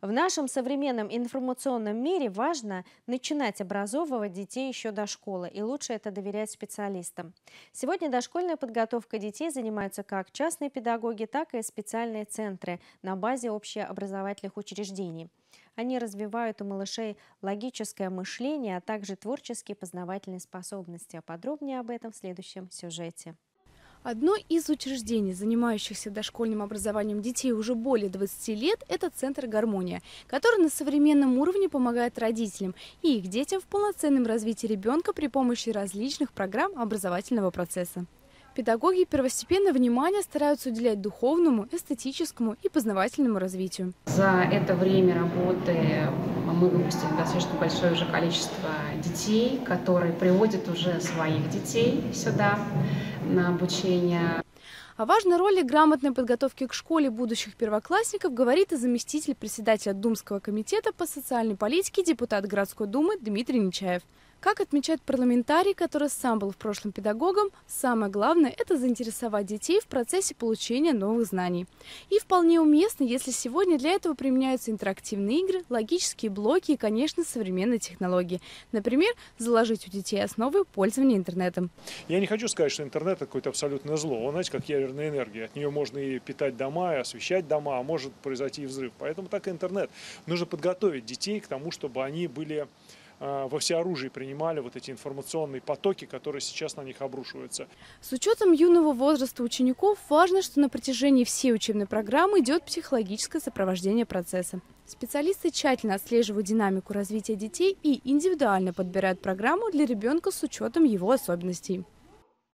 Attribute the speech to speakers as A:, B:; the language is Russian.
A: В нашем современном информационном мире важно начинать образовывать детей еще до школы, и лучше это доверять специалистам. Сегодня дошкольная подготовка детей занимаются как частные педагоги, так и специальные центры на базе общеобразовательных учреждений. Они развивают у малышей логическое мышление, а также творческие познавательные способности. А подробнее об этом в следующем сюжете.
B: Одно из учреждений, занимающихся дошкольным образованием детей уже более 20 лет, это Центр «Гармония», который на современном уровне помогает родителям и их детям в полноценном развитии ребенка при помощи различных программ образовательного процесса. Педагоги первостепенное внимание стараются уделять духовному, эстетическому и познавательному развитию.
C: За это время работы мы выпустили достаточно большое уже количество детей, которые приводят уже своих детей сюда на обучение.
B: О важной роли грамотной подготовки к школе будущих первоклассников говорит и заместитель председателя Думского комитета по социальной политике депутат городской думы Дмитрий Нечаев. Как отмечает парламентарий, который сам был в прошлом педагогом, самое главное – это заинтересовать детей в процессе получения новых знаний. И вполне уместно, если сегодня для этого применяются интерактивные игры, логические блоки и, конечно, современные технологии. Например, заложить у детей основы пользования интернетом.
D: Я не хочу сказать, что интернет – какое-то абсолютное зло. Он, знаете, как ядерная энергия. От нее можно и питать дома, и освещать дома, а может произойти и взрыв. Поэтому так и интернет. Нужно подготовить детей к тому, чтобы они были во всеоружии принимали вот эти информационные потоки, которые сейчас на них обрушиваются.
B: С учетом юного возраста учеников важно, что на протяжении всей учебной программы идет психологическое сопровождение процесса. Специалисты тщательно отслеживают динамику развития детей и индивидуально подбирают программу для ребенка с учетом его особенностей.